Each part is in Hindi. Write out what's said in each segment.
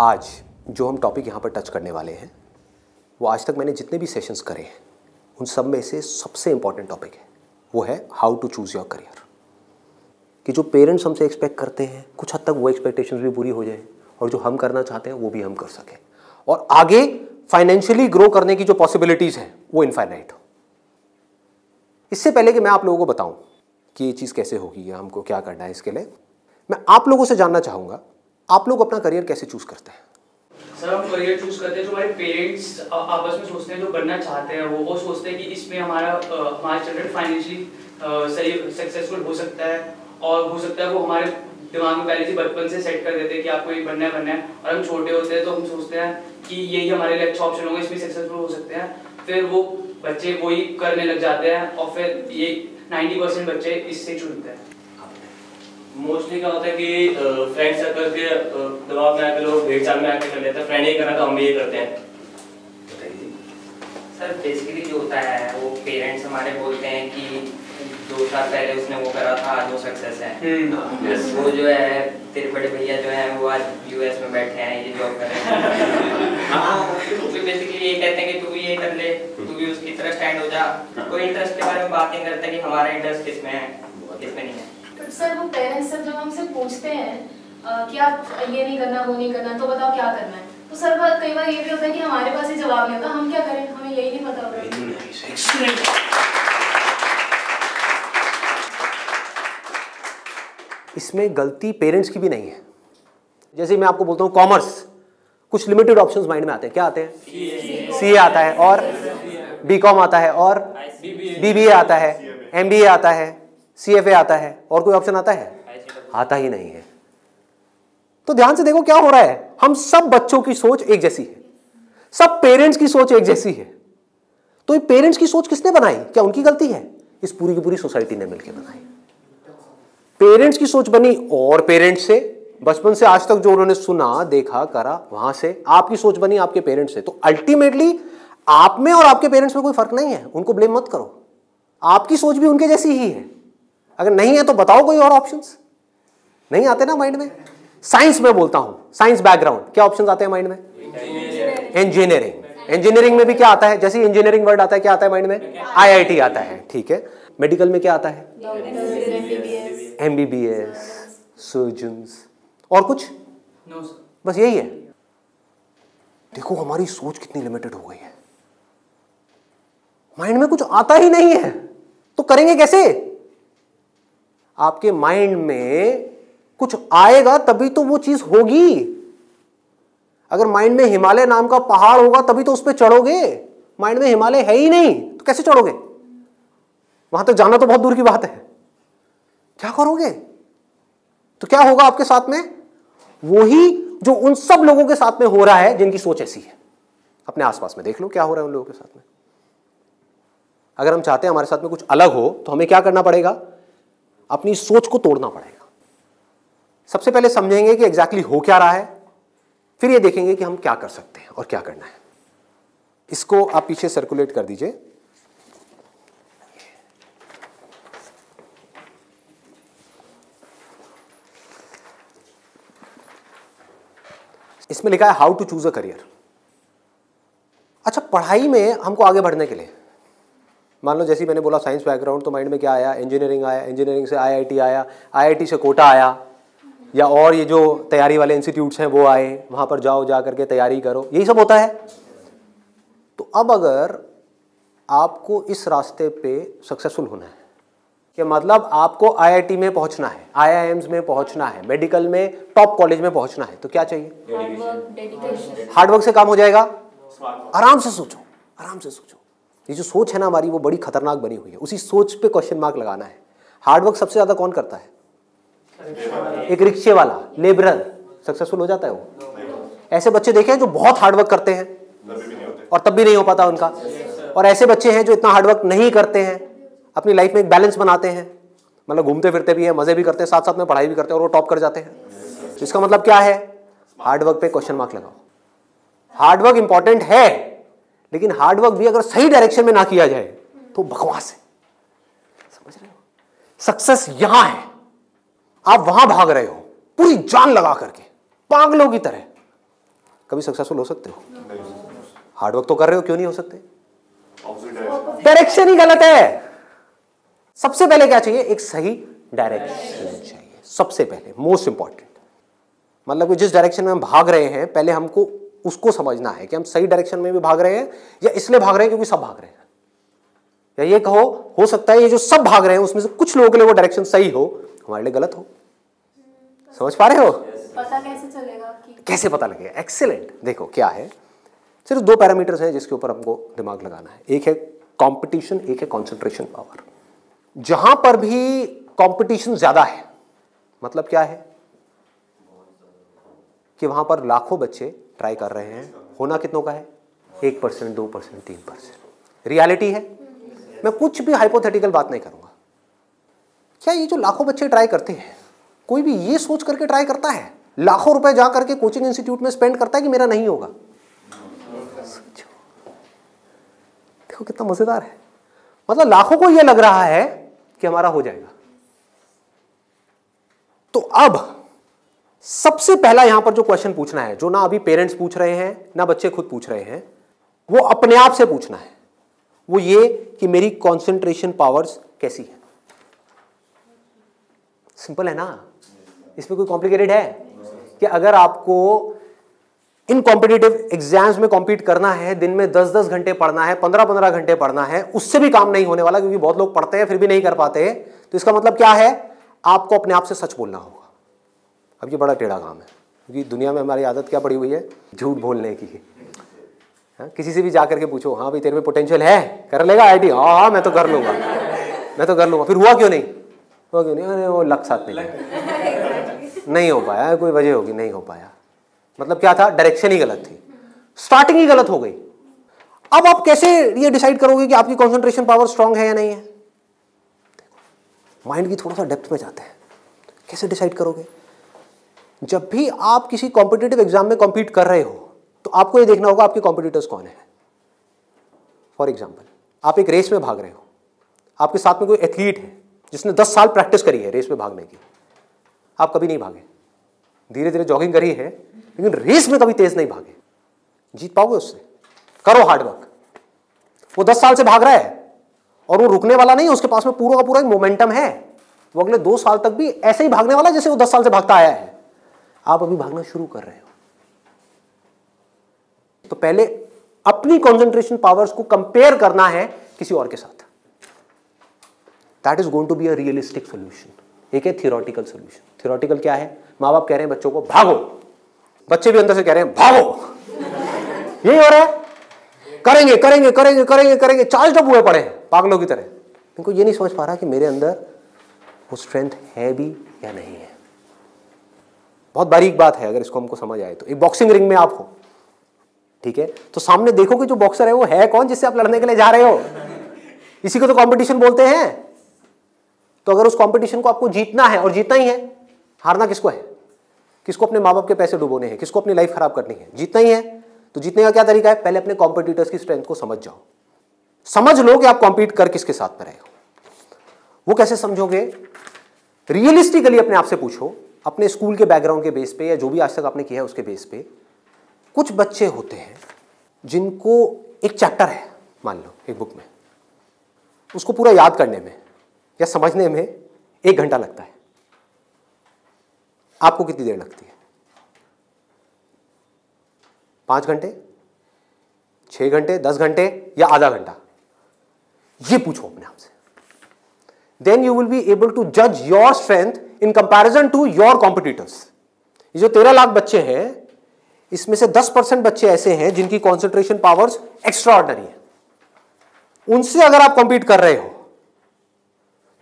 आज जो हम टॉपिक यहाँ पर टच करने वाले हैं, वो आज तक मैंने जितने भी सेशंस करे हैं, उन सब में से सबसे इंपॉर्टेंट टॉपिक है, वो है how to choose your career कि जो पेरेंट्स हमसे एक्सपेक्ट करते हैं, कुछ हद तक वो एक्सपेक्टेशंस भी पूरी हो जाए, और जो हम करना चाहते हैं, वो भी हम कर सकें। और आगे फाइनेंशियली ग्रो करने की जो पॉसिबिलिटीज़ हैं, वो इनफाइनाइट हो। इससे पहले कि मैं आप लोगों को बताऊँ कि ये चीज़ कैसे होगी, या हमको क्या करना है इसके लिए, मैं आप लोगों से जानना चाहूँगा आप लोग अपना करियर कैसे चूज़ करते हैं? सर, हम करियर चूज़ करते हैं जो हमारे पेरेंट्स आपस में सोचते हैं, जो बनना चाहते हैं वो वो सोचते हैं कि इसमें हमारा हमारा चिल्ड्रन फाइनेंशियली सही सक्सेसफुल हो सकता है, और हो सकता है वो हमारे दिमाग में पहले से बचपन से सेट कर देते हैं कि आपको ये बनना है बनना है, और हम छोटे होते हैं तो हम सोचते हैं कि यही हमारे लिए अच्छा ऑप्शन होगा, इसमें सक्सेसफुल हो सकते हैं। फिर वो बच्चे वही करने लग जाते हैं, और फिर ये 90 परसेंट बच्चे इससे चुनते हैं। मोस्टली क्या होता है कि फ्रेंड सर्कल के दबाव में आके लोग भेड़ चाल में आके कर लेते हैं। फ्रेंड ये करना तो हम भी ये करते हैं। सर बेसिकली जो होता है वो पेरेंट्स हमारे बोलते हैं कि दो साल पहले उसने वो करा था आज वो सक्सेस है। वो जो है तेरे बड़े भैया जो है वो आज यूएस में बैठे हैं ये जॉब कर रहे हैं। तो बेसिकली ये कहते हैं कि तू भी ये कर ले तू भी उसकी तरह स्टैंड हो जा। कोई इंटरेस्ट के बारे में बात नहीं करता कि हमारा इंटरेस्ट किसमें है किसमें नहीं है। सर वो पेरेंट्स जब हमसे पूछते हैं कि आप ये नहीं करना वो नहीं करना तो बताओ क्या करना है? तो सर बार कई बार ये भी होता है कि हमारे पास ये जवाब नहीं होता हम क्या करें? हमें यही नहीं पता होता। इसमें गलती पेरेंट्स की भी नहीं है। जैसे मैं आपको बोलता हूँ कॉमर्स कुछ लिमिटेड ऑप्शंस माइंड में आते हैं। क्या आते हैं? सी आता है और बी कॉम आता है और बी बी ए आता है एम बी ए आता है। सी एफ़ ए आता है, और कोई ऑप्शन आता है? आता ही नहीं है। तो ध्यान से देखो क्या हो रहा है। हम सब बच्चों की सोच एक जैसी है। सब पेरेंट्स की सोच एक जैसी है। तो ये पेरेंट्स की सोच किसने बनाई? क्या उनकी गलती है? इस पूरी की पूरी सोसाइटी ने मिलकर बनाई। पेरेंट्स की सोच बनी और पेरेंट्स से। बचपन से आज तक जो उन्होंने सुना, देखा, करा, वहाँ से आपकी सोच बनी आपके पेरेंट्स से। तो अल्टीमेटली आप में और आपके पेरेंट्स में कोई फ़र्क नहीं है। उनको ब्लेम मत करो। आपकी सोच भी उनके जैसी ही है। अगर नहीं है तो बताओ कोई और ऑप्शन नहीं आते ना माइंड में? साइंस में बोलता हूँ। साइंस बैकग्राउंड क्या ऑप्शन आते हैं माइंड में? इंजीनियरिंग इंजीनियरिंग में भी क्या आता है? जैसे इंजीनियरिंग वर्ड आता है क्या आता है माइंड में? आईआईटी आता है ठीक है? मेडिकल में क्या आता है? एमबीबीएस सर्जन और कुछ? सर बस यही है। देखो हमारी सोच कितनी लिमिटेड हो गई है। माइंड में कुछ आता ही नहीं है। तो करेंगे कैसे? आपके माइंड में कुछ आएगा, तभी तो वो चीज़ होगी। अगर माइंड में हिमालय नाम का पहाड़ होगा, तभी तो उस पर चढ़ोगे। माइंड में हिमालय है ही नहीं तो कैसे चढ़ोगे? वहाँ तक जाना तो बहुत दूर की बात है। क्या करोगे? तो क्या होगा आपके साथ में? वही जो उन सब लोगों के साथ में हो रहा है, जिनकी सोच ऐसी है। अपने आसपास में देख लो, क्या हो रहा है उन लोगों के साथ में। अगर हम चाहते हैं हमारे साथ में कुछ अलग हो तो हमें क्या करना पड़ेगा? अपनी सोच को तोड़ना पड़ेगा। सबसे पहले समझेंगे कि एग्जैक्टली exactly हो क्या रहा है, फिर ये देखेंगे कि हम क्या कर सकते हैं और क्या करना है। इसको आप पीछे सर्कुलेट कर दीजिए। इसमें लिखा है how to choose a career अच्छा पढ़ाई में हमको आगे बढ़ने के लिए मान लो जैसे मैंने बोला साइंस बैकग्राउंड तो माइंड में क्या आया? इंजीनियरिंग आया इंजीनियरिंग से आईआईटी आया आईआईटी से कोटा आया या और ये जो तैयारी वाले इंस्टीट्यूट्स हैं वो आए वहाँ पर जाओ जा करके तैयारी करो यही सब होता है। तो अब अगर आपको इस रास्ते पे सक्सेसफुल होना है कि मतलब आपको आईआईटी में पहुँचना है आईआईएम्स में पहुँचना है मेडिकल में टॉप कॉलेज में पहुँचना है तो क्या चाहिए? हार्डवर्क से काम हो जाएगा? आराम से सोचो आराम से सोचो। ये जो सोच है ना हमारी, वो बड़ी खतरनाक बनी हुई है। उसी सोच पे क्वेश्चन मार्क लगाना है। हार्डवर्क सबसे ज़्यादा कौन करता है? एक रिक्शे वाला लेबरर सक्सेसफुल हो जाता है वो? ऐसे बच्चे देखे हैं जो बहुत हार्डवर्क करते हैं। और तब भी नहीं हो पाता उनका। और ऐसे बच्चे हैं जो इतना हार्डवर्क नहीं करते हैं। अपनी लाइफ में एक बैलेंस बनाते हैं। मतलब घूमते फिरते भी हैं, मज़े भी करते हैं साथ साथ में पढ़ाई भी करते हैं और वो टॉप कर जाते हैं। तो इसका मतलब क्या है? हार्डवर्क पे क्वेश्चन मार्क लगाओ। हार्डवर्क इंपॉर्टेंट है। लेकिन हार्डवर्क भी अगर सही डायरेक्शन में ना किया जाए तो बकवास है। समझ रहे हो? सक्सेस यहाँ है। आप वहाँ भाग रहे हो पूरी जान लगा करके पागलों की तरह। कभी सक्सेसफुल हो सकते हो? हार्डवर्क तो कर रहे हो क्यों नहीं हो सकते? डायरेक्शन ही गलत है। सबसे पहले क्या चाहिए? एक सही डायरेक्शन चाहिए। सबसे पहले मोस्ट इंपॉर्टेंट मतलब कि जिस डायरेक्शन में हम भाग रहे हैं पहले हमको उसको समझना है कि हम सही डायरेक्शन में भी भाग रहे हैं या इसलिए भाग रहे हैं क्योंकि सब भाग रहे हैं। या ये कहो हो सकता है ये जो सब भाग रहे हैं उसमें से कुछ लोगों के लिए वो डायरेक्शन सही हो हमारे लिए गलत हो। समझ पा रहे हो? पता कैसे चलेगा कि कैसे पता लगेगा? एक्सेलेंट देखो क्या है? सिर्फ़ दो पैरामीटर्स हैं जिसके ऊपर हमको दिमाग लगाना है। एक है कंपटीशन एक है कंसंट्रेशन पावर जहाँ पर भी कंपटीशन ज़्यादा है मतलब क्या है? कि वहाँ पर लाखों बच्चे ट्राई कर रहे हैं। होना कितनों का है? एक परसेंट, दो परसेंट, तीन परसेंट। रियलिटी है? मैं कुछ भी हाइपोथेटिकल बात नहीं करूँगा। क्या ये जो लाखों बच्चे ट्राई करते हैं, कोई भी ये सोच करके ट्राई करता है? लाखों रुपए जा करके कोचिंग इंस्टीट्यूट में स्पेंड करता है कि मेरा नहीं होगा? देखो कितना मज़ेदार है। मतलब लाखों को यह लग रहा है कि हमारा हो जाएगा। तो अब सबसे पहला यहाँ पर जो क्वेश्चन पूछना है, जो ना अभी पेरेंट्स पूछ रहे हैं, ना बच्चे खुद पूछ रहे हैं, वो अपने आप से पूछना है। वो ये कि मेरी कॉन्सेंट्रेशन पावर्स कैसी है? सिंपल है ना? इसमें कोई कॉम्प्लिकेटेड है? कि अगर आपको इन कॉम्पिटेटिव एग्ज़ाम्स में कॉम्पीट करना है, दिन में 10-10 घंटे पढ़ना है 15-15 घंटे पढ़ना है, उससे भी काम नहीं होने वाला, क्योंकि बहुत लोग पढ़ते हैं, फिर भी नहीं कर पाते। तो इसका मतलब क्या है? आपको अपने आप से सच बोलना होगा। अब ये बड़ा टेढ़ा काम है क्योंकि दुनिया में हमारी आदत क्या पड़ी हुई है? झूठ बोलने की। हाँ, किसी से भी जा करके पूछो हाँ भाई तेरे में पोटेंशियल है? कर लेगा आई टी हाँ हाँ मैं तो कर लूँगा। मैं तो कर लूँगा। फिर हुआ क्यों नहीं? हुआ क्यों नहीं? अरे वो लक साथ नहीं नहीं हो पाया कोई वजह होगी नहीं हो पाया। मतलब क्या था? डायरेक्शन ही गलत थी। स्टार्टिंग ही गलत हो गई। अब आप कैसे ये डिसाइड करोगे कि आपकी कंसंट्रेशन पावर स्ट्रांग है या नहीं है? माइंड की थोड़ा सा डेप्थ में जाते हैं। कैसे डिसाइड करोगे? जब भी आप किसी कॉम्पिटेटिव एग्ज़ाम में कॉम्पीट कर रहे हो तो आपको ये देखना होगा आपके कॉम्पिटिटर्स कौन है। फॉर एग्ज़ाम्पल आप एक रेस में भाग रहे हो। आपके साथ में कोई एथलीट है, जिसने 10 साल प्रैक्टिस करी है रेस में भागने की। आप कभी नहीं भागे। धीरे धीरे जॉगिंग करी है, लेकिन रेस में कभी तेज नहीं भागे। जीत पाओगे उससे। करो हार्डवर्क वो दस साल से भाग रहा है, और वो रुकने वाला नहीं उसके पास में पूरा का पूरा एक मोमेंटम है। वो अगले दो साल तक भी ऐसे ही भागने वाला है जैसे वो दस साल से भागता आया है। आप अभी भागना शुरू कर रहे हो। तो पहले अपनी कॉन्सेंट्रेशन पावर्स को कंपेयर करना है किसी और के साथ। That is going to be a realistic solution एक है थियोरटिकल सोल्यूशन थियोरटिकल क्या है? माँ बाप कह रहे हैं बच्चों को, भागो। बच्चे भी अंदर से कह रहे हैं, भागो। यही हो रहा है। करेंगे करेंगे करेंगे करेंगे करेंगे। चार्ज डब हुए पड़े पागलों की तरह। इनको ये नहीं समझ पा रहा कि मेरे अंदर वो स्ट्रेंथ है भी या नहीं है। बहुत बारीक बात है अगर इसको हमको समझ आए तो। एक बॉक्सिंग रिंग में आप हो। ठीक है? तो सामने देखो कि जो बॉक्सर है वो है कौन जिससे आप लड़ने के लिए जा रहे हो? इसी को तो कंपटीशन बोलते हैं। तो अगर उस कंपटीशन को आपको जीतना है, और जीतना ही है, हारना किसको है? किसको अपने माँ बाप के पैसे डुबोने हैं? किसको अपनी लाइफ खराब करनी है? जीतना ही है। तो जीतने का क्या तरीका है? पहले अपने कॉम्पिटिटर्स की स्ट्रेंथ को समझ जाओ। समझ लो कि आप कॉम्पीट कर किसके साथ में रहे हो। वो कैसे समझोगे? रियलिस्टिकली अपने आप से पूछो। अपने स्कूल के बैकग्राउंड के बेस पे या जो भी आज तक आपने किया है उसके बेस पे, कुछ बच्चे होते हैं जिनको एक चैप्टर है, मान लो, एक बुक में। उसको पूरा याद करने में या समझने में एक घंटा लगता है। आपको कितनी देर लगती है? पाँच घंटे? छह घंटे? दस घंटे? या आधा घंटा? ये पूछो अपने आप से। Then you will be able to जज your strength in comparison to your competitors ये जो तेरह लाख बच्चे हैं, इसमें से दस परसेंट बच्चे ऐसे हैं जिनकी कॉन्सेंट्रेशन पावर्स एक्स्ट्रा ऑर्डनरी है। उनसे अगर आप कॉम्पीट कर रहे हो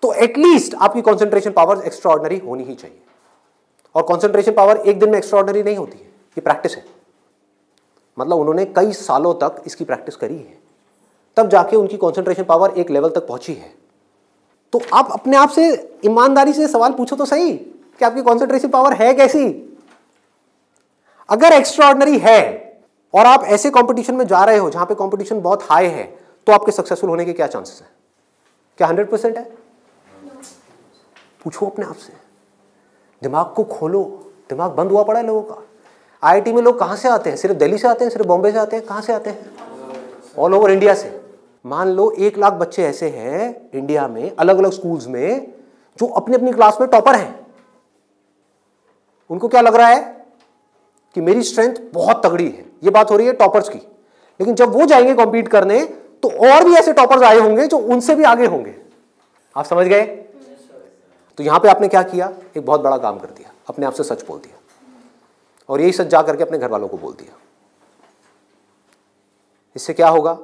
तो एटलीस्ट आपकी कॉन्सेंट्रेशन पावर एक्स्ट्रा ऑर्डनरी होनी ही चाहिए। और कॉन्सेंट्रेशन पावर एक दिन में एक्स्ट्रा ऑर्डनरी नहीं होती है, ये प्रैक्टिस है। मतलब उन्होंने कई सालों तक इसकी प्रैक्टिस करी है। तब जाके उनकी कॉन्सेंट्रेशन पावर एक लेवल तक पहुँची है। तो आप अपने आप से ईमानदारी से सवाल पूछो तो सही, कि आपकी कॉन्सेंट्रेशन पावर है कैसी? अगर एक्स्ट्रा है और आप ऐसे कंपटीशन में जा रहे हो जहाँ पे कंपटीशन बहुत हाई है तो आपके सक्सेसफुल होने के क्या चांसेस हैं? क्या हंड्रेड परसेंट है? पूछो अपने आप से। दिमाग को खोलो। दिमाग बंद हुआ पड़ा है लोगों का। आईआईटी में लोग कहाँ से आते हैं? सिर्फ़ दिल्ली से आते हैं? सिर्फ़ बॉम्बे से आते हैं? कहाँ से आते हैं? ऑल ओवर इंडिया से। मान लो एक लाख बच्चे ऐसे हैं इंडिया में अलग अलग स्कूल्स में, जो अपनी अपनी क्लास में टॉपर हैं। उनको क्या लग रहा है? कि मेरी स्ट्रेंथ बहुत तगड़ी है। ये बात हो रही है टॉपर्स की। लेकिन जब वो जाएँगे कॉम्पीट करने तो और भी ऐसे टॉपर्स आए होंगे जो उनसे भी आगे होंगे। आप समझ गए? तो यहाँ पे आपने क्या किया? एक बहुत बड़ा काम कर दिया। अपने आप से सच बोल दिया। और यही सच जा करके अपने घर वालों को बोल दिया। इससे क्या होगा?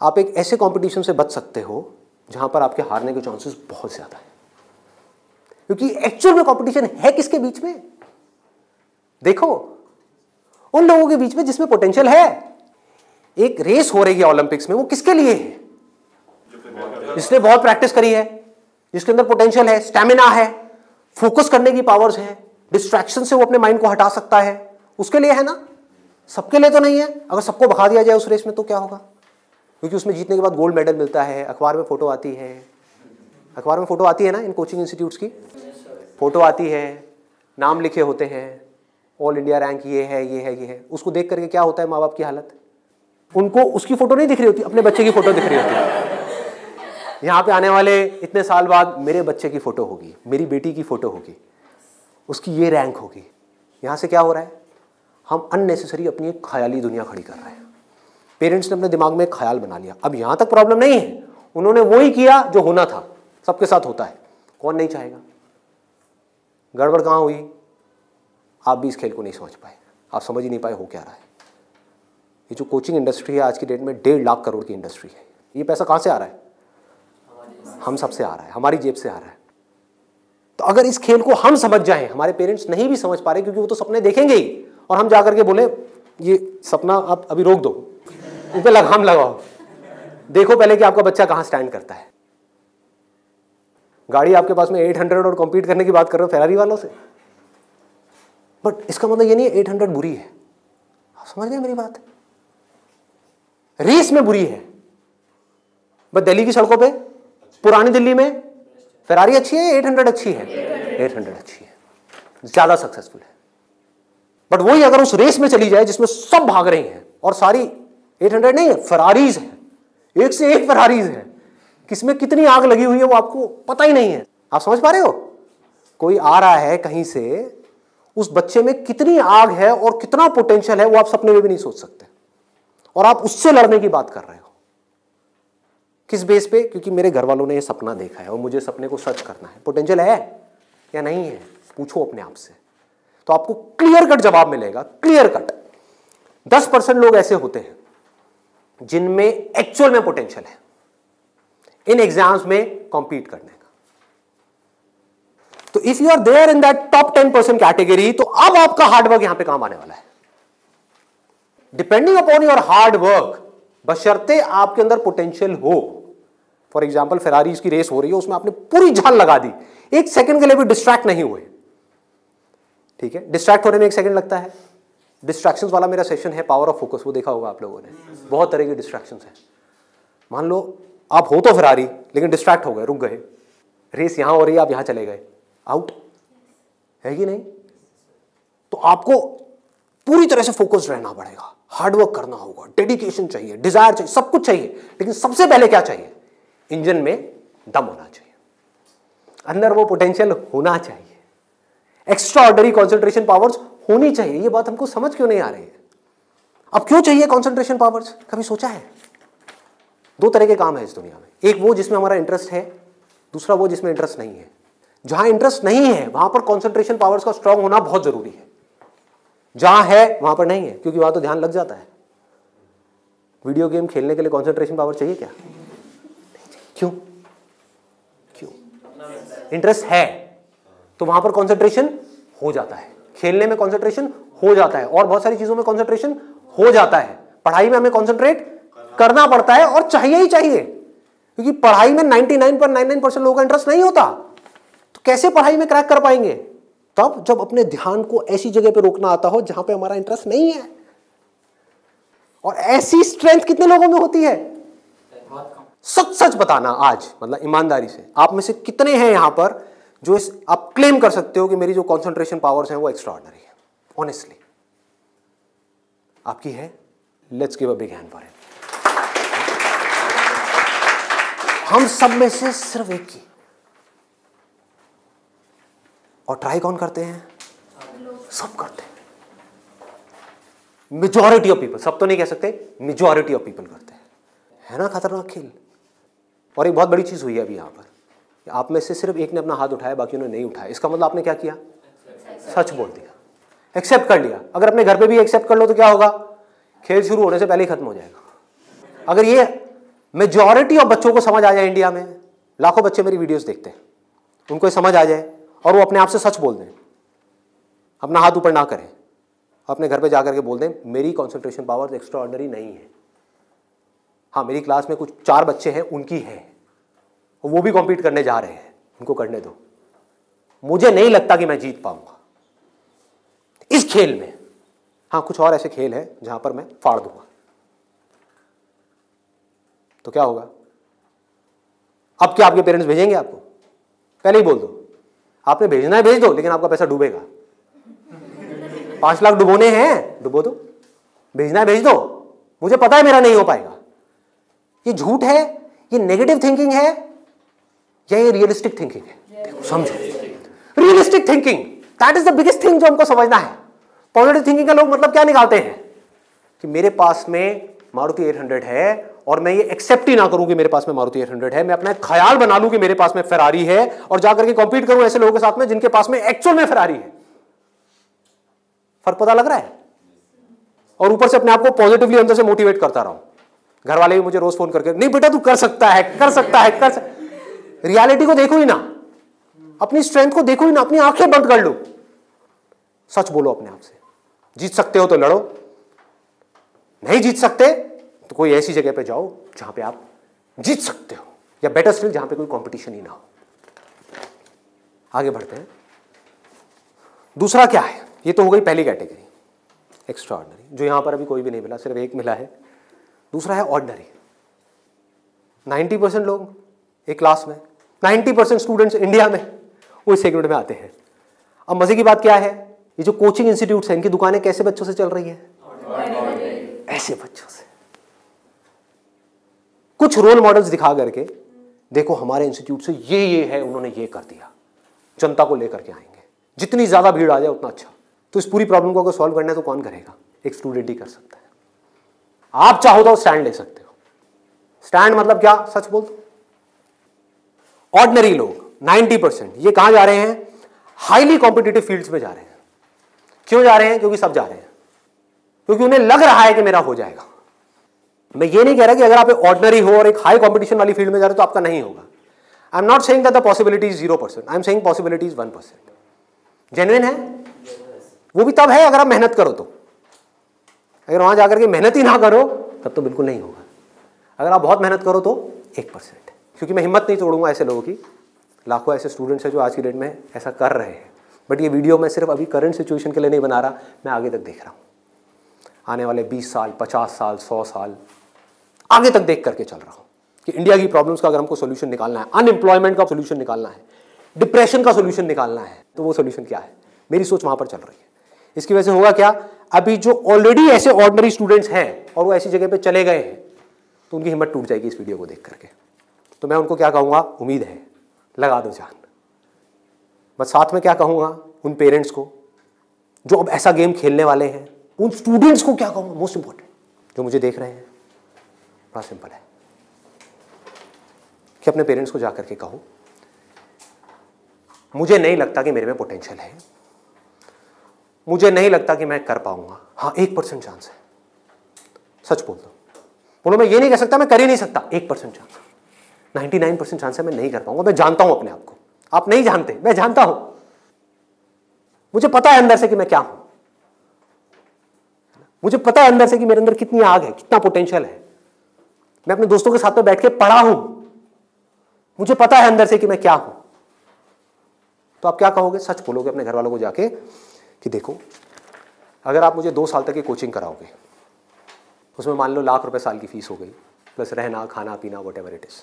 आप एक ऐसे कंपटीशन से बच सकते हो जहाँ पर आपके हारने के चांसेस बहुत ज़्यादा है। क्योंकि एक्चुअल में कंपटीशन है किसके बीच में? देखो, उन लोगों के बीच में जिसमें पोटेंशियल है, एक रेस हो रही है ओलंपिक्स में, वो किसके लिए है? जिसने बहुत प्रैक्टिस करी है, जिसके अंदर पोटेंशियल है स्टेमिना है फोकस करने की पावर्स है डिस्ट्रैक्शन से वो अपने माइंड को हटा सकता है, उसके लिए है ना? सबके लिए तो नहीं है। अगर सबको भगा दिया जाए उस रेस में तो क्या होगा? क्योंकि उसमें जीतने के बाद गोल्ड मेडल मिलता है, अखबार में फ़ोटो आती है। अखबार में फ़ोटो आती है ना इन कोचिंग इंस्टीट्यूट्स की? फ़ोटो आती है, नाम लिखे होते हैं, ऑल इंडिया रैंक ये है ये है ये है। उसको देख करके क्या होता है माँ बाप की हालत? उनको उसकी फ़ोटो नहीं दिख रही होती, अपने बच्चे की फ़ोटो दिख रही होती। है यहाँ पे आने वाले इतने साल बाद मेरे बच्चे की फ़ोटो होगी, मेरी बेटी की फ़ोटो होगी, उसकी ये रैंक होगी। यहाँ से क्या हो रहा है? हम अननेसेसरी अपनी एक ख्याली दुनिया खड़ी कर रहे हैं। पेरेंट्स ने अपने दिमाग में ख्याल बना लिया। अब यहाँ तक प्रॉब्लम नहीं है। उन्होंने वो ही किया जो होना था। सबके साथ होता है। कौन नहीं चाहेगा? गड़बड़ कहाँ हुई? आप भी इस खेल को नहीं समझ पाए। आप समझ ही नहीं पाए हो क्या रहा है। ये जो कोचिंग इंडस्ट्री है, आज की डेट में डेढ़ लाख करोड़ की इंडस्ट्री है। ये पैसा कहाँ से आ रहा है? हम सबसे आ रहा है। हमारी जेब से आ रहा है। तो अगर इस खेल को हम समझ जाएँ, हमारे पेरेंट्स नहीं भी समझ पा रहे क्योंकि वो तो सपने देखेंगे ही। और हम जाकर के बोले, ये सपना आप अभी रोक दो। उन पर लगाम लगाओ। देखो पहले कि आपका बच्चा कहाँ स्टैंड करता है। गाड़ी आपके पास में 800 और कॉम्पीट करने की बात कर रहे हो फेरारी वालों से। बट इसका मतलब ये नहीं है 800 बुरी है। आप समझ गए मेरी बात? रेस में बुरी है। बट दिल्ली की सड़कों पे, पुरानी दिल्ली में फेरारी अच्छी है 800 अच्छी है? 800 अच्छी है। ज़्यादा सक्सेसफुल है। बट वही अगर उस रेस में चली जाए जिसमें सब भाग रही हैं और सारी 800 नहीं है फरारीज है। एक से एक फरारीज है। किसमें कितनी आग लगी हुई है वो आपको पता ही नहीं है। आप समझ पा रहे हो? कोई आ रहा है कहीं से, उस बच्चे में कितनी आग है और कितना पोटेंशियल है वो आप सपने में भी नहीं सोच सकते। और आप उससे लड़ने की बात कर रहे हो। किस बेस पे? क्योंकि मेरे घर वालों ने ये सपना देखा है और मुझे सपने को सच करना है। पोटेंशियल है या नहीं है? पूछो अपने आप से। तो आपको क्लियर कट जवाब मिलेगा। क्लियर कट दस परसेंट लोग ऐसे होते हैं। जिनमें एक्चुअल में पोटेंशियल है। इन एग्ज़ाम्स में कॉम्पीट करने का। तो if you are there in that top ten percent category तो अब आपका हार्डवर्क यहाँ पे काम आने वाला है। Depending upon your hard work बशर्ते आपके अंदर पोटेंशियल हो। फॉर एग्ज़ाम्पल फेरारीज की रेस हो रही है, उसमें आपने पूरी जान लगा दी। एक सेकंड के लिए भी डिस्ट्रैक्ट नहीं हुए। ठीक है? डिस्ट्रैक्ट होने में एक सेकंड लगता है। डिस्ट्रैक्शंस वाला मेरा सेशन है पावर ऑफ़ फोकस वो देखा होगा आप लोगों ने। बहुत तरह की डिस्ट्रैक्शंस हैं। मान लो, आप हो तो फिरारी लेकिन डिस्ट्रैक्ट हो गए, रुक गए। रेस यहाँ हो रही है, आप यहाँ चले गए। आउट है कि नहीं? तो आपको पूरी तरह से फोकस रहना पड़ेगा। हार्डवर्क करना होगा डेडिकेशन चाहिए डिज़ायर चाहिए, सब कुछ चाहिए। लेकिन सबसे पहले क्या चाहिए? इंजन में दम होना चाहिए। अंदर वो पोटेंशियल होना चाहिए। एक्स्ट्रा ऑर्डरी कॉन्सेंट्रेशन पावर्स होनी चाहिए। ये बात हमको समझ क्यों नहीं आ रही है? अब क्यों चाहिए कॉन्सेंट्रेशन पावर्स कभी सोचा है? दो तरह के काम है इस दुनिया में। एक वो जिसमें हमारा इंटरेस्ट है, दूसरा वो जिसमें इंटरेस्ट नहीं है। जहाँ इंटरेस्ट नहीं है, वहाँ पर कॉन्सेंट्रेशन पावर्स का स्ट्रांग होना बहुत ज़रूरी है। जहाँ है, वहाँ पर नहीं है, क्योंकि वहाँ तो ध्यान लग जाता है। वीडियो गेम खेलने के लिए कॉन्सेंट्रेशन पावर चाहिए क्या? क्यों? क्यों? इंटरेस्ट है तो वहाँ पर कॉन्सेंट्रेशन हो जाता है। खेलने में कॉन्सेंट्रेशन हो जाता है और बहुत सारी चीज़ों में कॉन्सेंट्रेशन हो जाता है। पढ़ाई में हमें कॉन्सेंट्रेट करना पड़ता है और चाहिए ही चाहिए। क्योंकि पढ़ाई में 99 पर 99 परसेंट लोगों का इंटरेस्ट नहीं होता। तो कैसे पढ़ाई में क्रैक कर पाएँगे? तब जब अपने ध्यान को ऐसी जगह पे रोकना आता हो जहाँ पे हमारा इंटरेस्ट नहीं है। और ऐसी स्ट्रेंथ कितने लोगों में होती है? सच सच बताना आज मतलब ईमानदारी से। आप में से कितने हैं यहाँ पर जो इस आप क्लेम कर सकते हो कि मेरी जो कॉन्सेंट्रेशन पावर्स हैं वो एक्स्ट्रा ऑर्डनरी है ऑनेस्टली आपकी है? Let's give a big hand for it हम सब में से सिर्फ़ एक की और ट्राई कौन करते हैं? सब करते हैं। मेजॉरिटी ऑफ़ पीपल सब तो नहीं कह सकते मेजॉरिटी ऑफ़ पीपल करते हैं। है ना, खतरनाक खेल? और एक बहुत बड़ी चीज़ हुई है अभी यहाँ पर। आप में से सिर्फ़ एक ने अपना हाथ उठाया, बाकी उन्होंने नहीं उठाया। इसका मतलब आपने क्या किया? सच बोल दिया। एक्सेप्ट कर लिया। अगर अपने घर पे भी एक्सेप्ट कर लो तो क्या होगा? खेल शुरू होने से पहले ही खत्म हो जाएगा। अगर ये मेजॉरिटी ऑफ़ बच्चों को समझ आ जाए इंडिया में, लाखों बच्चे मेरी वीडियोस देखते हैं। उनको ये समझ आ जाए और वो अपने आप से सच बोल दें। अपना हाथ ऊपर ना करें। अपने घर पे जाकर के बोल दें, मेरी कॉन्सेंट्रेशन पावर एक्स्ट्रा ऑर्डनरी नहीं है। हाँ मेरी क्लास में कुछ चार बच्चे हैं, उनकी है। वो भी कॉम्पीट करने जा रहे हैं। उनको करने दो। मुझे नहीं लगता कि मैं जीत पाऊँगा। इस खेल में हाँ कुछ और ऐसे खेल हैं जहाँ पर मैं फाड़ दूँगा। तो क्या होगा? अब क्या आपके पेरेंट्स भेजेंगे आपको? पहले ही बोल दो। आपने भेजना है, भेज दो, लेकिन आपका पैसा डूबेगा। पाँच लाख डुबोने हैं, डुबो दो। भेजना है, भेज दो। मुझे पता है मेरा नहीं हो पाएगा। ये झूठ है, ये नेगेटिव थिंकिंग है या ये रियलिस्टिक थिंकिंग है। समझो। Realistic thinking that is the biggest thing जो हमको समझना है। पॉजिटिव थिंकिंग का लोग मतलब क्या निकालते हैं? कि मेरे पास में मारुति 800 है और मैं ये एक्सेप्ट ही ना करूँ कि मेरे पास में मारुति 800 है। मैं अपना ख्याल बना लूँ कि मेरे पास में फेरारी है और जाकर के कॉम्पीट करूँ ऐसे लोगों के साथ में जिनके पास में एक्चुअल में फेरारी है। फ़र्क पता लग रहा है? और ऊपर से अपने आप को पॉजिटिवली अंदर से मोटिवेट करता रहा। हूँ घर वाले भी मुझे रोज फ़ोन करके, नहीं बेटा, तू कर सकता है, कर सकता है, कर सक... रियलिटी को देखो ही ना। अपनी स्ट्रेंथ को देखो ही ना, अपनी आँखें बंद कर लो। सच बोलो अपने आप से। जीत सकते हो तो लड़ो। नहीं जीत सकते तो कोई ऐसी जगह पे जाओ जहाँ पे आप जीत सकते हो, या बेटर स्टिल जहाँ पे कोई कंपटीशन ही ना हो। आगे बढ़ते हैं। दूसरा क्या है? ये तो हो गई पहली कैटेगरी एक्स्ट्रा जो यहाँ पर अभी कोई भी नहीं मिला, सिर्फ़ एक मिला है। दूसरा है ऑर्डनरी 90 परसेंट लोग एक क्लास में 90 परसेंट स्टूडेंट्स इंडिया में वो इस सेगमेंट में आते हैं। अब मज़े की बात क्या है? ये जो कोचिंग इंस्टीट्यूट है, इनकी दुकानें कैसे बच्चों से चल रही है? ऐसे बच्चों से। कुछ रोल मॉडल्स दिखा करके, देखो हमारे इंस्टीट्यूट से ये ये है, उन्होंने ये कर दिया। जनता को लेकर के आएँगे। जितनी ज़्यादा भीड़ आ जाए, उतना अच्छा। तो इस पूरी प्रॉब्लम को अगर सॉल्व करना है तो कौन करेगा? एक स्टूडेंट ही कर सकता है। आप चाहो तो स्टैंड ले सकते हो। स्टैंड मतलब क्या? सच बोल दो ऑर्डनरी लोग 90 परसेंट ये कहाँ जा रहे हैं? हाईली कॉम्पिटेटिव फील्ड्स में जा रहे हैं। क्यों जा रहे हैं? क्योंकि सब जा रहे हैं। क्योंकि उन्हें लग रहा है कि मेरा हो जाएगा। मैं ये नहीं कह रहा कि अगर आप ऑर्डनरी हो और एक हाई कॉम्पिटिशन वाली फ़ील्ड में जा रहे हो तो आपका नहीं होगा। I am not saying that the possibility zero percent I am saying possibilities one percent genuine है? वो भी तब है अगर आप मेहनत करो तो। अगर वहाँ जाकर के मेहनत ही ना करो, तब तो बिल्कुल नहीं होगा। अगर आप बहुत मेहनत करो तो एक परसेंट क्योंकि मैं हिम्मत नहीं तोड़ूँगा ऐसे लोगों की। लाखों ऐसे स्टूडेंट्स हैं जो आज की डेट में ऐसा कर रहे हैं। बट ये वीडियो मैं सिर्फ़ अभी करंट सिचुएशन के लिए नहीं बना रहा, मैं आगे तक देख रहा हूँ। आने वाले 20 साल 50 साल 100 साल, आगे तक देख करके चल रहा हूँ कि इंडिया की प्रॉब्लम्स का अगर हमको सोल्यूशन निकालना है अनएम्प्लॉयमेंट का सोल्यूशन निकालना है डिप्रेशन का सोल्यूशन निकालना है तो वो सोल्यूशन क्या है? मेरी सोच वहाँ पर चल रही है। इसकी वजह से होगा क्या? अभी जो ऑलरेडी ऐसे ऑर्डनरी स्टूडेंट्स हैं और वो ऐसी जगह पर चले गए हैं तो उनकी हिम्मत टूट जाएगी इस वीडियो को देख करके। तो मैं उनको क्या कहूँगा? उम्मीद है। लगा दो जान। बस साथ में क्या कहूँगा? उन पेरेंट्स को। जो अब ऐसा गेम खेलने वाले हैं, उन स्टूडेंट्स को क्या कहूँगा? मोस्ट इंपॉर्टेंट जो मुझे देख रहे हैं। बड़ा सिंपल है। कि अपने पेरेंट्स को जाकर के कहो, मुझे नहीं लगता कि मेरे में पोटेंशियल है। मुझे नहीं लगता कि मैं कर पाऊँगा। हाँ एक परसेंट चांस है। सच बोल दो। बोलो, मैं ये नहीं कह सकता, मैं कर ही नहीं सकता। एक percent chance ninety nine percent chance है मैं नहीं कर पाऊँगा। मैं जानता हूँ अपने आप को। आप नहीं जानते, मैं जानता हूँ। मुझे पता है अंदर से कि मैं क्या हूँ। मुझे पता है अंदर से कि मेरे अंदर कितनी आग है, कितना पोटेंशियल है। मैं अपने दोस्तों के साथ में बैठ के पढ़ा हूँ। मुझे पता है अंदर से कि मैं क्या हूँ। तो आप क्या कहोगे? सच बोलोगे अपने घर वालों को जाके कि देखो, अगर आप मुझे दो साल तक की कोचिंग कराओगे, उसमें मान लो लाख रुपए साल की फ़ीस हो गई प्लस रहना, खाना, पीना whatever it is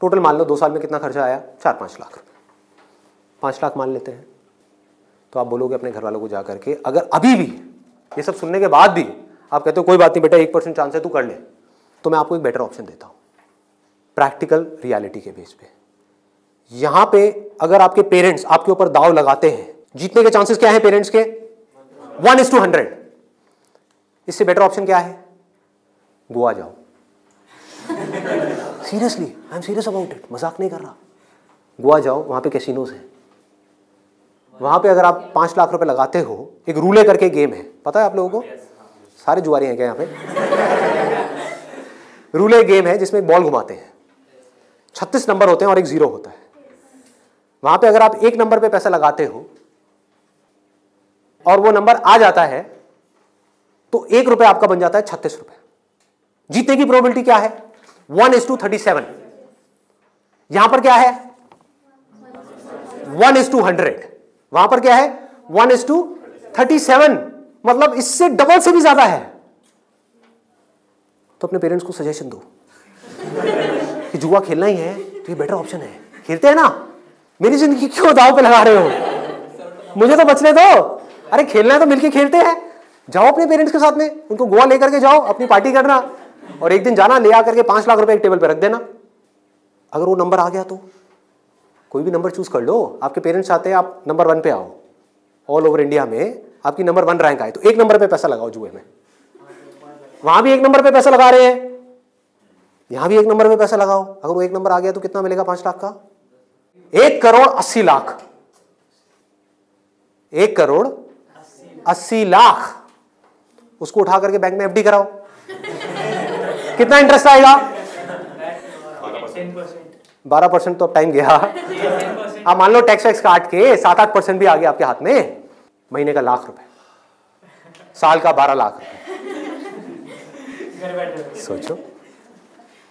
total मान लो दो साल में कितना खर्चा आया? चार, पाँच लाख। पाँच लाख मान लेते हैं। तो आप बोलोगे अपने घर वालों को जा करके, अगर अभी भी ये सब सुनने के बाद भी आप कहते हो, कोई बात नहीं बेटा, एक परसेंट चांस है, तू कर ले। तो मैं आपको एक बेटर ऑप्शन देता हूँ। प्रैक्टिकल रियलिटी के बेस पे। यहाँ पे अगर आपके पेरेंट्स आपके ऊपर दाव लगाते हैं, जीतने के चांसेस क्या है पेरेंट्स के? वन इज़ टू हंड्रेड इससे बेटर ऑप्शन क्या है? गोवा जाओ। Seriously I am serious about it मज़ाक नहीं कर रहा। गोवा जाओ वहाँ पे कैसीनोज हैं। वहाँ पे अगर आप पाँच लाख रुपए लगाते हो एक रूले करके गेम है। पता है आप लोगों को? सारे जुआरी हैं क्या यहाँ पे? रूले गेम है जिसमें एक बॉल घुमाते हैं। छत्तीस नंबर होते हैं और एक ज़ीरो होता है। वहाँ पे अगर आप एक नंबर पे पैसा लगाते हो और वो नंबर आ जाता है तो एक रुपए आपका बन जाता है छत्तीस रुपए। जीतने की प्रोबेबिलिटी क्या है? One is to thirty seven. यहाँ पर क्या है? One is to hundred. वहाँ पर क्या है? One is to thirty seven. मतलब इससे डबल से भी ज़्यादा है। तो अपने पेरेंट्स को सजेशन दो कि जुआ खेलना ही है तो ये बेटर ऑप्शन है। खेलते हैं ना। मेरी ज़िंदगी क्यों दाव पे लगा रहे हो? मुझे तो बचने दो। अरे खेलना है तो मिलके खेलते हैं। जाओ अपने पेरेंट्स के साथ में। उनको गोवा लेकर के जाओ, अपनी पार्टी करना। और एक दिन जाना, ले आकर के पाँच लाख रुपए एक टेबल पे रख देना। अगर वो नंबर आ गया तो। कोई भी नंबर चूज़ कर लो। आपके पेरेंट्स चाहते हैं आप नंबर वन पे आओ। ऑल ओवर इंडिया में आपकी नंबर वन रैंक आए। तो एक नंबर पे पैसा लगाओ जुए में। वहाँ भी एक नंबर पे पैसा लगा रहे हैं। यहाँ भी एक नंबर पे पैसा लगाओ। अगर वो एक नंबर आ गया तो कितना मिलेगा पाँच लाख का? एक करोड़ अस्सी लाख। एक करोड़ अस्सी लाख। उसको उठा करके बैंक में एफडी कराओ। कितना इंटरेस्ट आएगा? बारह परसेंट। तो अब टाइम गया। आप मान लो टैक्स वैक्स काट के सात आठ परसेंट भी आ गया आपके हाथ में महीने का लाख रुपए। साल का बारह लाख रुपए। सोचो।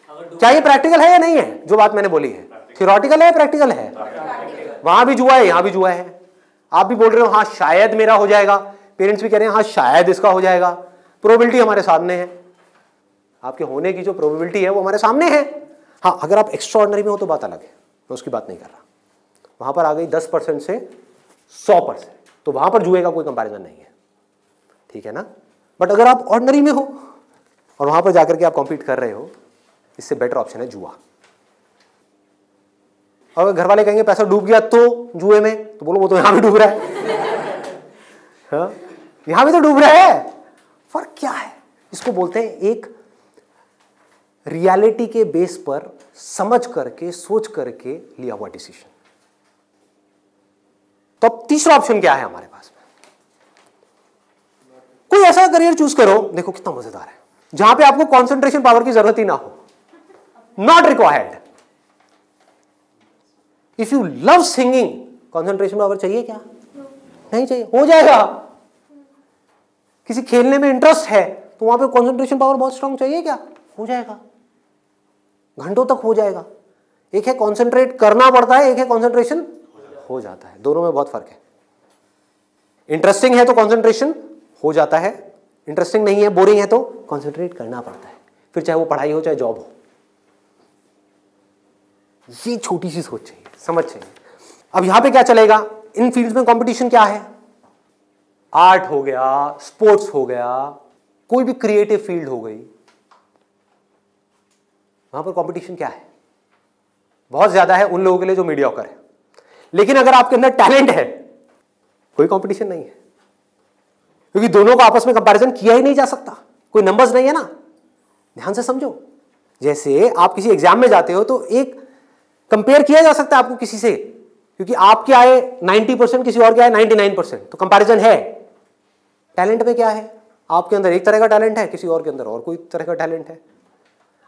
क्या ये प्रैक्टिकल है या नहीं है? जो बात मैंने बोली है। थियोरटिकल है प्रैक्टिकल है? वहाँ भी जुआ है यहाँ भी जुआ है। आप भी बोल रहे हो हाँ शायद मेरा हो जाएगा। पेरेंट्स भी कह रहे हैं हाँ शायद इसका हो जाएगा। प्रोबेबिलिटी हमारे सामने है। आपके होने की जो प्रोबेबिलिटी है, वो हमारे सामने है। हाँ अगर आप एक्स्ट्रॉर्डनरी में हो तो बात अलग है। मैं उसकी बात नहीं कर रहा। वहाँ पर आ गई दस परसेंट से सौ परसेंट। तो वहाँ पर जुए का कोई कंपैरिजन नहीं है। ठीक है ना? बट अगर आप ऑर्डनरी में हो और वहाँ पर जाकर के आप कॉम्पीट कर रहे हो, इससे बेटर ऑप्शन है जुआ। अगर घर वाले कहेंगे, पैसा डूब गया तो जुए में? तो बोलो, वो तो यहाँ भी डूब रहा है। हाँ? यहाँ भी तो डूब रहा है? फ़र्क क्या है? इसको बोलते हैं एक रियलिटी के बेस पर समझ करके, सोच करके लिया हुआ डिसीज़न तो अब तीसरा ऑप्शन क्या है हमारे पास? में कोई ऐसा करियर चूज़ करो, देखो कितना मज़ेदार है। जहाँ पे आपको कंसंट्रेशन पावर की ज़रूरत ही ना हो। Not required if you love singing concentration power चाहिए क्या? नहीं चाहिए। हो जाएगा। किसी खेलने में इंटरेस्ट है तो वहाँ पे कंसंट्रेशन पावर बहुत स्ट्रांग चाहिए क्या? हो जाएगा। घंटों तक हो जाएगा। एक है कॉन्सेंट्रेट करना पड़ता है, एक है कॉन्सेंट्रेशन हो जाता है। दोनों में बहुत फ़र्क है। इंटरेस्टिंग है तो कॉन्सेंट्रेशन हो जाता है। इंटरेस्टिंग नहीं है बोरिंग है तो कॉन्सेंट्रेट करना पड़ता है। फिर चाहे वो पढ़ाई हो, चाहे जॉब हो। ये छोटी सी सोच चाहिए, समझ चाहिए। अब यहाँ पे क्या चलेगा? इन फील्ड्स में कंपटीशन क्या है? आर्ट हो गया स्पोर्ट्स हो गया, कोई भी क्रिएटिव फ़ील्ड हो गई। वहाँ पर कंपटीशन क्या है? बहुत ज़्यादा है उन लोगों के लिए जो मीडिया ऑकर है। लेकिन अगर आपके अंदर टैलेंट है, कोई कंपटीशन नहीं है। क्योंकि दोनों को आपस में कंपैरिजन किया ही नहीं जा सकता। कोई नंबर्स नहीं है ना। ध्यान से समझो। जैसे आप किसी एग्ज़ाम में जाते हो तो एक कंपेयर किया जा सकता है आपको किसी से। क्योंकि आपके आए 90 परसेंट किसी और के आए 99 परसेंट तो कंपैरिजन है। टैलेंट में क्या है? आपके अंदर एक तरह का टैलेंट है, किसी और के अंदर और कोई तरह का टैलेंट है।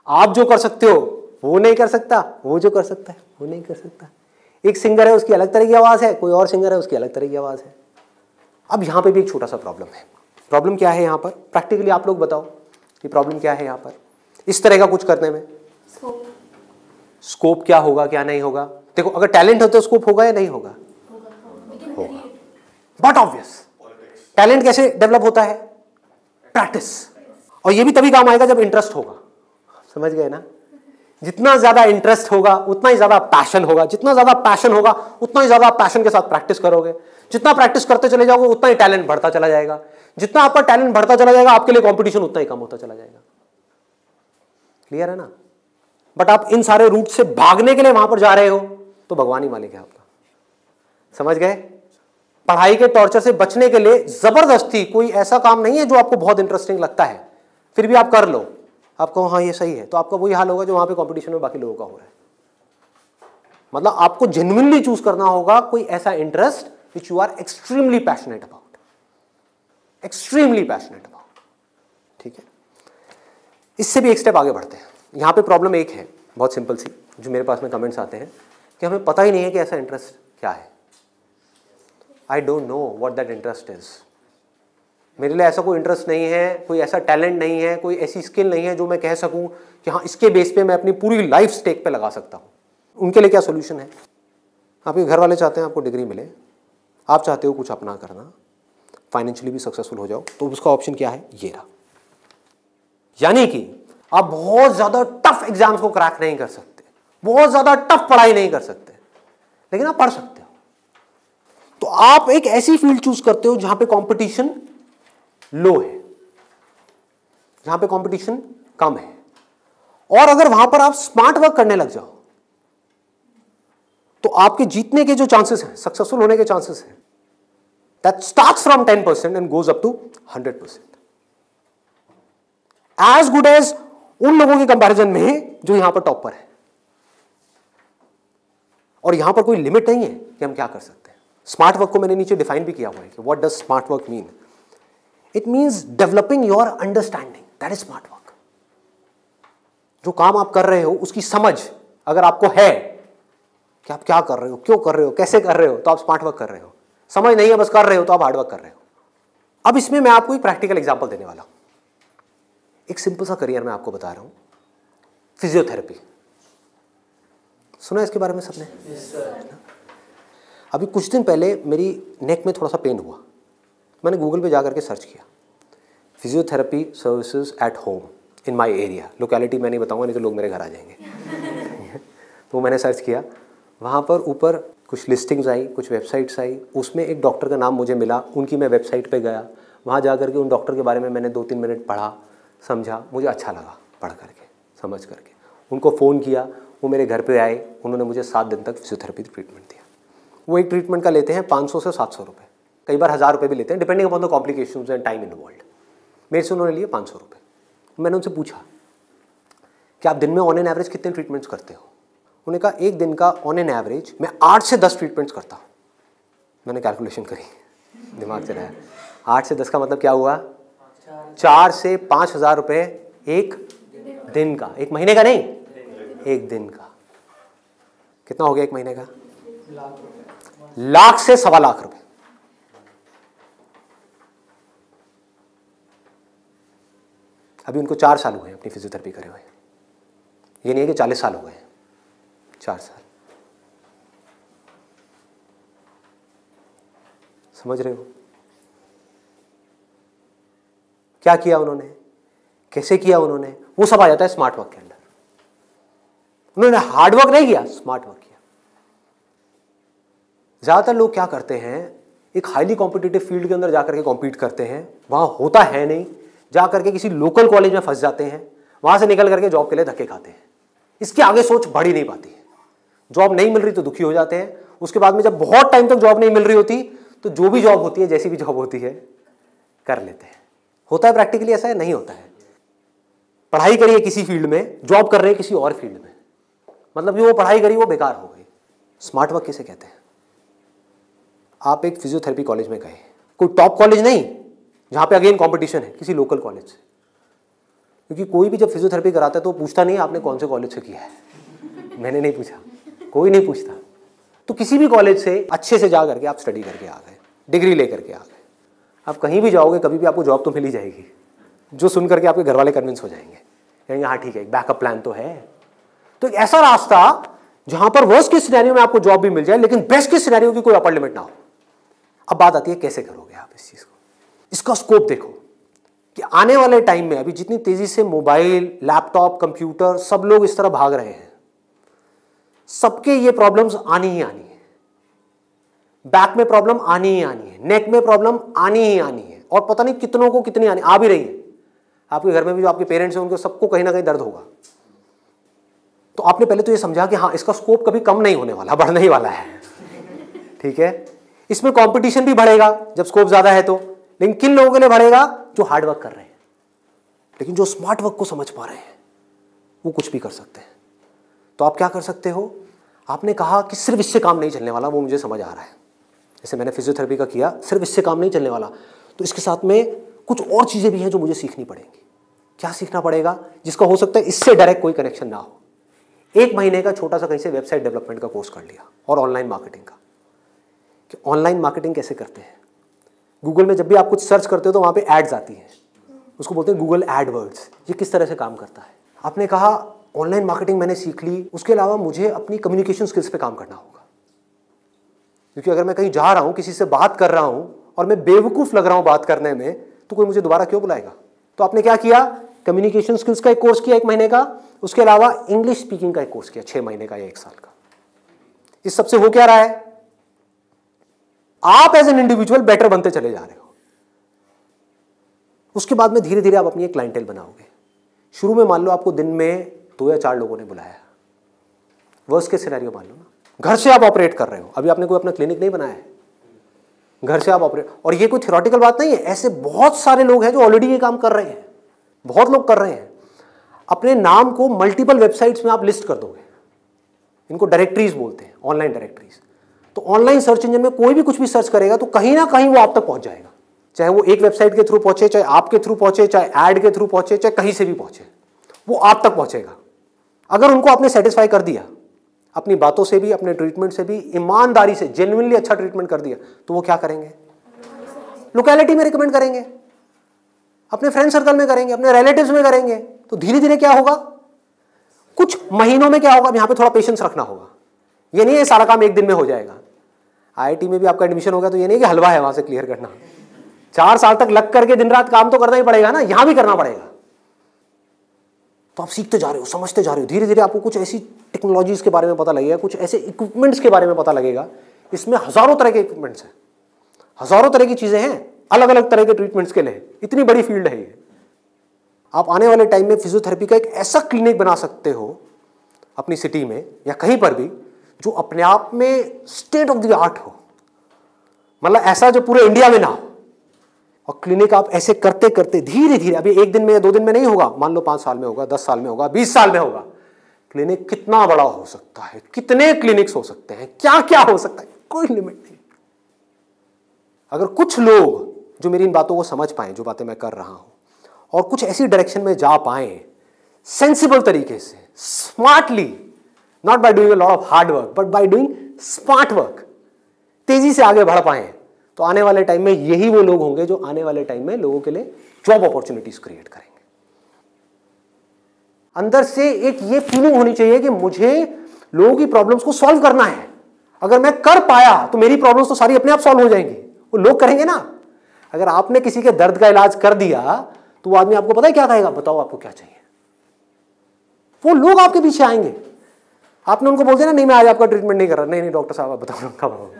आप जो कर सकते हो वो नहीं कर सकता वो जो कर सकता है वो नहीं कर सकता। एक सिंगर है उसकी अलग तरह की आवाज़ है कोई और सिंगर है उसकी अलग तरह की आवाज़ है। अब यहाँ पे भी एक छोटा सा प्रॉब्लम है। प्रॉब्लम क्या है यहाँ पर? प्रैक्टिकली आप लोग बताओ कि प्रॉब्लम क्या है यहाँ पर। इस तरह का कुछ करने में। स्कोप क्या होगा क्या नहीं होगा? देखो अगर टैलेंट हो तो स्कोप होगा या नहीं होगा? होगा। बट ऑब्वियस टैलेंट कैसे डेवलप होता है? प्रैक्टिस और ये भी तभी काम आएगा जब इंटरेस्ट होगा। समझ गए ना? जितना ज़्यादा इंटरेस्ट होगा, उतना ही ज़्यादा पैशन होगा। जितना ज़्यादा पैशन होगा, उतना ही ज़्यादा पैशन के साथ प्रैक्टिस करोगे। जितना प्रैक्टिस करते चले जाओगे, उतना ही टैलेंट बढ़ता चला जाएगा। जितना आपका टैलेंट बढ़ता चला जाएगा, आपके लिए कॉम्पिटिशन उतना ही कम होता चला जाएगा। क्लियर है ना? बट आप इन सारे रूट से भागने के लिए वहाँ पर जा रहे हो तो भगवान ही मालिक है आपका। समझ गए? पढ़ाई के टॉर्चर से बचने के लिए ज़बरदस्ती कोई ऐसा काम नहीं है जो आपको बहुत इंटरेस्टिंग लगता है। फिर भी आप कर लो। आपको हाँ ये सही है। तो आपका वही हाल होगा जो वहाँ पे कंपटीशन में बाकी लोगों का हो रहा है। मतलब आपको जेन्युइनली चूज़ करना होगा कोई ऐसा interest which you are extremely passionate about extremely passionate about ठीक है? इससे भी एक स्टेप आगे बढ़ते हैं। यहाँ पे प्रॉब्लम एक है, बहुत सिंपल सी, जो मेरे पास में कमेंट्स आते हैं कि हमें पता ही नहीं है कि ऐसा इंटरेस्ट क्या है। I don't know what that interest is मेरे लिए ऐसा कोई इंटरेस्ट नहीं है, कोई ऐसा टैलेंट नहीं है, कोई ऐसी स्किल नहीं है जो मैं कह सकूँ कि हाँ इसके बेस पे मैं अपनी पूरी लाइफ स्टेक पे लगा सकता हूँ। उनके लिए क्या सोल्यूशन है? आपके घर वाले चाहते हैं, आपको डिग्री मिले। आप चाहते हो कुछ अपना करना। फाइनेंशियली भी सक्सेसफुल हो जाओ। तो उसका ऑप्शन क्या है? ये रहा। यानी कि आप बहुत ज़्यादा टफ एग्ज़ाम्स को क्रैक नहीं कर सकते। बहुत ज़्यादा टफ पढ़ाई नहीं कर सकते। लेकिन आप पढ़ सकते हो। तो आप एक ऐसी फ़ील्ड चूज़ करते हो जहाँ पे कंपटीशन लो है जहाँ पे कंपटीशन कम है। और अगर वहाँ पर आप स्मार्ट वर्क करने लग जाओ तो आपके जीतने के जो चांसेस हैं सक्सेसफुल होने के चांसेस हैं that start from ten percent and goes up to hundred percent as good as उन लोगों के कंपैरिजन में जो यहाँ पर टॉप पर है। और यहाँ पर कोई लिमिट नहीं है कि हम क्या कर सकते हैं। स्मार्ट वर्क को मैंने नीचे डिफाइन भी किया हुआ है कि what does smart work mean it means developing your understanding that is smart work जो काम आप कर रहे हो उसकी समझ अगर आपको है कि आप क्या कर रहे हो क्यों कर रहे हो कैसे कर रहे हो तो आप स्मार्ट वर्क कर रहे हो। समझ नहीं है बस कर रहे हो तो आप हार्ड वर्क कर रहे हो। अब इसमें मैं आपको एक प्रैक्टिकल एग्ज़ाम्पल देने वाला हूँ। एक सिंपल सा करियर मैं आपको बता रहा हूँ। फिजियोथेरेपी सुना इसके बारे में सबने? Yes, अभी कुछ दिन पहले मेरी नेक में थोड़ा सा पेन हुआ। मैंने गूगल पे जा करके सर्च किया। Physiotherapy services at home in my area locality मैं नहीं बताऊँगा, नहीं तो लोग मेरे घर आ जाएँगे। तो मैंने सर्च किया। वहाँ पर ऊपर कुछ लिस्टिंग्स आई, कुछ वेबसाइट्स आई। उसमें एक डॉक्टर का नाम मुझे मिला। उनकी मैं वेबसाइट पे गया। वहाँ जा करके उन डॉक्टर के बारे में मैंने दो तीन मिनट पढ़ा, समझा। मुझे अच्छा लगा पढ़ करके, समझ करके। उनको फ़ोन किया। वो मेरे घर पे आए। उन्होंने मुझे सात दिन तक फिजियोथेरेपी ट्रीटमेंट दिया। वो एक ट्रीटमेंट का लेते हैं पाँच सौ से सात सौ रुपये कई बार हज़ार रुपये भी लेते हैं depending upon the complication and time involve मेरे से उन्होंने लिए पाँच सौ रुपये मैंने उनसे पूछा कि आप दिन में ऑन एन एवरेज कितने ट्रीटमेंट्स करते हो? उन्होंने कहा, एक दिन का ऑन एन एवरेज मैं आठ से दस ट्रीटमेंट्स करता हूँ। मैंने कैलकुलेशन करी। दिमाग रहा आठ से दस का मतलब क्या हुआ? चार से पाँच हज़ार रुपये एक दिन का। एक महीने का नहीं, एक दिन का। कितना हो गया एक महीने का? लाख से सवा लाख रुपए। अभी उनको चार साल हुए अपनी फिजियोथेरेपी करे हुए। ये नहीं है कि चालीस साल हो गए चार साल। समझ रहे हो? क्या किया उन्होंने? कैसे किया उन्होंने? वो सब आ जाता है स्मार्ट वर्क के अंदर। उन्होंने हार्ड वर्क नहीं किया स्मार्ट वर्क किया। ज़्यादातर लोग क्या करते हैं, एक हाईली कॉम्पिटेटिव फ़ील्ड के अंदर जाकर के कॉम्पीट करते हैं, वहाँ होता है नहीं। जा करके किसी लोकल कॉलेज में फंस जाते हैं, वहाँ से निकल करके जॉब के लिए धक्के खाते हैं। इसके आगे सोच बढ़ ही नहीं पाती है। जॉब नहीं मिल रही तो दुखी हो जाते हैं। उसके बाद में जब बहुत टाइम तक तो जॉब नहीं मिल रही होती तो जो भी जॉब होती है, जैसी भी जॉब होती है, कर लेते हैं। होता है प्रैक्टिकली ऐसा है? नहीं होता है। पढ़ाई करिए किसी फ़ील्ड में जॉब कर रहे हैं किसी और फ़ील्ड में। मतलब जो वो पढ़ाई करी, वो बेकार हो गई। स्मार्ट वर्क किसे कहते हैं? आप एक फिजियोथेरेपी कॉलेज में गए। कोई टॉप कॉलेज नहीं जहाँ पे अगेन कंपटीशन है, किसी लोकल कॉलेज से। क्योंकि कोई भी जब फिजियोथेरेपी कराता है तो पूछता नहीं, आपने कौन से कॉलेज से किया है? मैंने नहीं पूछा। कोई नहीं पूछता। तो किसी भी कॉलेज से अच्छे से जा करके आप स्टडी करके आ गए डिग्री ले करके आ गए। आप कहीं भी जाओगे, कभी भी आपको जॉब तो मिल ही जाएगी, जो सुन करके आपके घर वाले कन्विंस हो जाएँगे। कहेंगे हाँ ठीक है, एक बैकअप प्लान तो है। तो एक ऐसा रास्ता, जहाँ पर वर्स्ट के सिनेरियो में आपको जॉब भी मिल जाए, लेकिन बेस्ट के सिनेरियो की कोई अपर लिमिट ना हो। अब बात आती है, कैसे करोगे आप इस चीज़ को? इसका स्कोप देखो कि आने वाले टाइम में अभी जितनी तेज़ी से मोबाइल लैपटॉप कंप्यूटर सब लोग इस तरह भाग रहे हैं, सबके ये प्रॉब्लम्स आनी ही आनी है। बैक में प्रॉब्लम आनी ही आनी है नेक में प्रॉब्लम आनी ही आनी है, और पता नहीं कितनों को कितनी आनी, आ भी रही है। आपके घर में भी जो आपके पेरेंट्स हैं, उनको सबको कहीं ना कहीं दर्द होगा। तो आपने पहले तो ये समझा कि हाँ इसका स्कोप कभी कम नहीं होने वाला, बढ़ने ही वाला है। ठीक है? इसमें कंपटीशन भी बढ़ेगा, जब स्कोप ज़्यादा है तो। लेकिन किन लोगों के लिए बढ़ेगा? जो हार्ड वर्क कर रहे हैं। लेकिन जो स्मार्ट वर्क को समझ पा रहे हैं, वो कुछ भी कर सकते हैं। तो आप क्या कर सकते हो? आपने कहा कि सिर्फ़ इससे काम नहीं चलने वाला, वो मुझे समझ आ रहा है। जैसे मैंने फिजियोथेरेपी का किया, सिर्फ़ इससे काम नहीं चलने वाला। तो इसके साथ में कुछ और चीज़ें भी हैं जो मुझे सीखनी पड़ेंगी। क्या सीखना पड़ेगा? जिसका हो सकता है इससे डायरेक्ट कोई कनेक्शन ना हो। एक महीने का छोटा सा कहीं से वेबसाइट डेवलपमेंट का कोर्स कर लिया, और ऑनलाइन मार्केटिंग का। कि ऑनलाइन मार्केटिंग कैसे करते हैं? गूगल में जब भी आप कुछ सर्च करते हो तो वहाँ पे एड्स आती हैं। उसको बोलते हैं गूगल एडवर्ड्स ये किस तरह से काम करता है? आपने कहा ऑनलाइन मार्केटिंग मैंने सीख ली। उसके अलावा मुझे अपनी कम्युनिकेशन स्किल्स पे काम करना होगा। क्योंकि अगर मैं कहीं जा रहा हूँ, किसी से बात कर रहा हूँ और मैं बेवकूफ़ लग रहा हूँ बात करने में तो कोई मुझे दोबारा क्यों बुलाएगा? तो आपने क्या किया? कम्युनिकेशन स्किल्स का एक कोर्स किया एक महीने का। उसके अलावा इंग्लिश स्पीकिंग का एक कोर्स किया, छह महीने का या एक साल का। इस सबसे हो क्या रहा है? आप एज एन इंडिविजुअल बेटर बनते चले जा रहे हो। उसके बाद में धीरे धीरे आप अपनी एक क्लाइंटेल बनाओगे। शुरू में मान लो आपको दिन में दो या चार लोगों ने बुलाया। वर्स के सिनेरियो मान लो ना। घर से आप ऑपरेट कर रहे हो। अभी आपने कोई अपना क्लिनिक नहीं बनाया है। घर से आप ऑपरेट और ये कोई थियोरटिकल बात नहीं है। ऐसे बहुत सारे लोग हैं जो ऑलरेडी ये काम कर रहे हैं। बहुत लोग कर रहे हैं। अपने नाम को मल्टीपल वेबसाइट्स में आप लिस्ट कर दोगे। इनको डायरेक्टरीज बोलते हैं। ऑनलाइन डायरेक्टरीज तो ऑनलाइन सर्च इंजन में कोई भी कुछ भी सर्च करेगा तो कहीं ना कहीं वो आप तक पहुँच जाएगा। चाहे वो एक वेबसाइट के थ्रू पहुँचे, चाहे आपके थ्रू पहुँचे, चाहे एड के थ्रू पहुँचे, चाहे कहीं से भी पहुँचे, वो आप तक पहुंचेगा। अगर उनको आपने सेटिस्फाई कर दिया, अपनी बातों से भी, अपने ट्रीटमेंट से भी, ईमानदारी से जेन्यनली अच्छा ट्रीटमेंट कर दिया तो वो क्या करेंगे? लोकेलिटी में रिकमेंड करेंगे। अपने फ्रेंड सर्कल में करेंगे, अपने रिलेटिव्स में करेंगे तो धीरे धीरे क्या होगा? कुछ महीनों में क्या होगा? यहाँ पे थोड़ा पेशेंस रखना होगा। ये नहीं है सारा काम एक दिन में हो जाएगा। आईआईटी में भी आपका एडमिशन होगा तो ये नहीं कि हलवा है वहाँ से क्लियर करना। चार साल तक लग करके दिन रात काम तो करना ही पड़ेगा ना, यहाँ भी करना पड़ेगा। तो आप सीखते जा रहे हो, समझते जा रहे हो धीरे धीरे आपको कुछ ऐसी टेक्नोलॉजीज़ के बारे में पता लगेगा, कुछ ऐसे इक्विपमेंट्स के बारे में पता लगेगा, इसमें हज़ारों तरह के इक्विपमेंट्स हैं। हज़ारों तरह की चीज़ें हैं अलग अलग तरह के ट्रीटमेंट्स के लिए, इतनी बड़ी फ़ील्ड है ये। आप आने वाले टाइम में फिजियोथेरेपी का एक ऐसा क्लिनिक बना सकते हो, अपनी सिटी में, या कहीं पर भी जो अपने आप में स्टेट ऑफ़ द आर्ट हो। मतलब ऐसा जो पूरे इंडिया में ना हो। और क्लिनिक आप ऐसे करते करते, धीरे धीरे, अभी एक दिन में या दो दिन में नहीं होगा, मान लो पाँच साल में होगा, दस साल में होगा, बीस साल में होगा। क्लिनिक कितना बड़ा हो सकता है? कितने क्लिनिक्स हो सकते हैं? क्या क्या हो सकता है? कोई लिमिट नहीं। अगर कुछ लोग जो मेरी इन बातों को समझ पाए, जो बातें मैं कर रहा हूँ, और कुछ ऐसी डायरेक्शन में जा पाए सेंसिबल तरीके से smartly not by doing lot of hard work but by doing smart work तेज़ी से आगे बढ़ पाए। तो आने वाले टाइम में यही वो लोग होंगे जो आने वाले टाइम में लोगों के लिए जॉब अपॉर्चुनिटीज़ क्रिएट करेंगे। अंदर से एक ये फीलिंग होनी चाहिए कि मुझे लोगों की प्रॉब्लम्स को सॉल्व करना है। अगर मैं कर पाया तो मेरी प्रॉब्लम्स तो सारी अपने आप सॉल्व हो जाएँगी। वो लोग करेंगे ना। अगर आपने किसी के दर्द का इलाज कर दिया तो वो आदमी आपको पता है क्या कहेगा? बताओ आपको क्या चाहिए। वो लोग आपके पीछे आएँगे। आपने उनको बोल दिया ना, नहीं, मैं आज आपका ट्रीटमेंट नहीं कर रहा। नहीं नहीं डॉक्टर साहब, आप बताओ, कब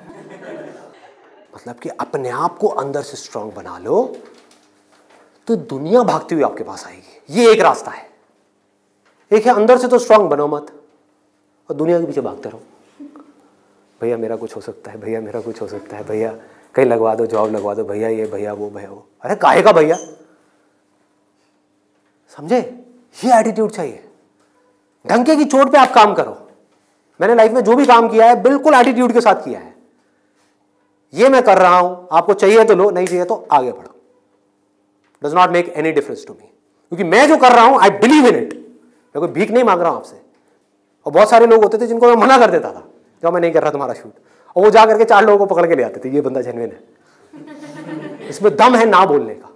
मतलब कि अपने आप को अंदर से स्ट्रांग बना लो तो दुनिया भागती हुई आपके पास आएगी। ये एक रास्ता है। एक है अंदर से तो स्ट्रांग बनो मत, और दुनिया के पीछे भागते रहो। भैया, मेरा कुछ हो सकता है, भैया, मेरा कुछ हो सकता है, भैया, कहीं लगवा दो जॉब लगवा दो, भैया ये, भैया वो भैया वो। अरे, काहे का भैया? समझे? ये एटीट्यूड चाहिए। ढंके की चोट पे आप काम करो। मैंने लाइफ में जो भी काम किया है, बिल्कुल एटीट्यूड के साथ किया है। ये मैं कर रहा हूँ, आपको चाहिए तो लो, नहीं चाहिए तो आगे बढ़ो। Does not make any difference to me क्योंकि मैं जो कर रहा हूँ आई बिलीव इन इट मैं कोई भीख नहीं मांग रहा हूँ आपसे। और बहुत सारे लोग होते थे जिनको मैं मना कर देता था जो मैं नहीं कर रहा तुम्हारा शूट और वो जा करके चार लोगों को पकड़ के ले आते थे, ये बंदा जेनविन है। इसमें दम है ना बोलने का।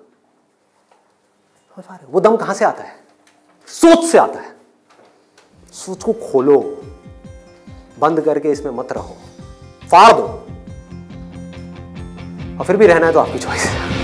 वो दम कहाँ से आता है? सोच से आता है। सोच को खोलो। बंद करके इसमें मत रहो। फाड़ दो। और फिर भी रहना है तो आपकी चॉइस है